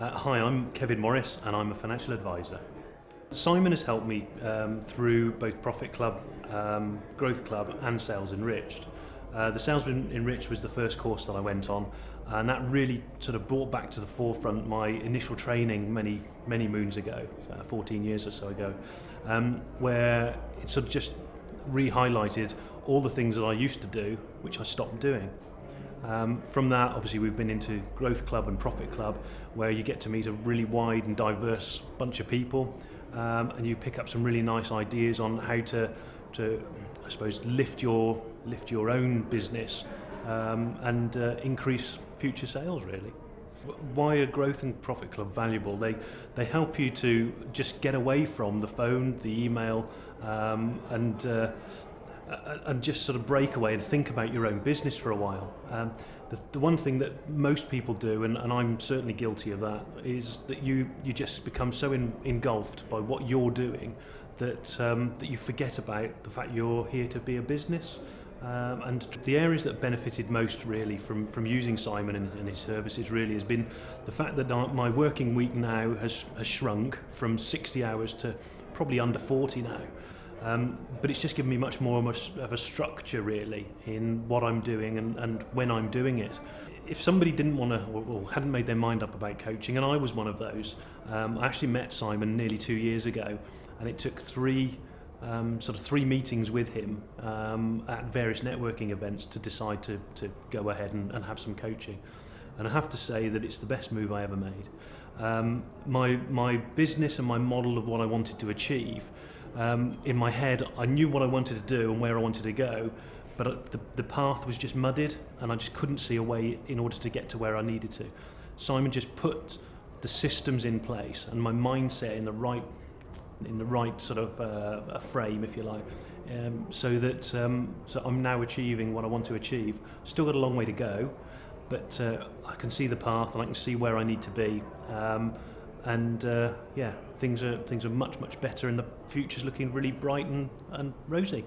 Uh, hi, I'm Kevin Morris and I'm a financial advisor. Simon has helped me um, through both Profit Club, um, Growth Club and Sales Enriched. Uh, the Sales Enriched was the first course that I went on and that really sort of brought back to the forefront my initial training many many moons ago, 14 years or so ago, um, where it sort of just re-highlighted all the things that I used to do, which I stopped doing. Um, from that, obviously, we've been into Growth Club and Profit Club, where you get to meet a really wide and diverse bunch of people, um, and you pick up some really nice ideas on how to, to I suppose, lift your lift your own business um, and uh, increase future sales. Really, why are Growth and Profit Club valuable? They they help you to just get away from the phone, the email, um, and uh, and just sort of break away and think about your own business for a while. Um, the, the one thing that most people do, and, and I'm certainly guilty of that, is that you, you just become so in, engulfed by what you're doing that, um, that you forget about the fact you're here to be a business. Um, and the areas that benefited most really from, from using Simon and, and his services really has been the fact that my working week now has, has shrunk from 60 hours to probably under 40 now. Um, but it's just given me much more of a structure, really, in what I'm doing and, and when I'm doing it. If somebody didn't want to or, or hadn't made their mind up about coaching, and I was one of those, um, I actually met Simon nearly two years ago, and it took three um, sort of three meetings with him um, at various networking events to decide to, to go ahead and, and have some coaching. And I have to say that it's the best move I ever made. Um, my, my business and my model of what I wanted to achieve um, in my head, I knew what I wanted to do and where I wanted to go, but the, the path was just muddied and I just couldn't see a way in order to get to where I needed to. Simon just put the systems in place and my mindset in the right in the right sort of uh, frame, if you like, um, so that um, so I'm now achieving what I want to achieve. Still got a long way to go, but uh, I can see the path and I can see where I need to be. Um, and uh, yeah, things are things are much much better, and the future's looking really bright and, and rosy.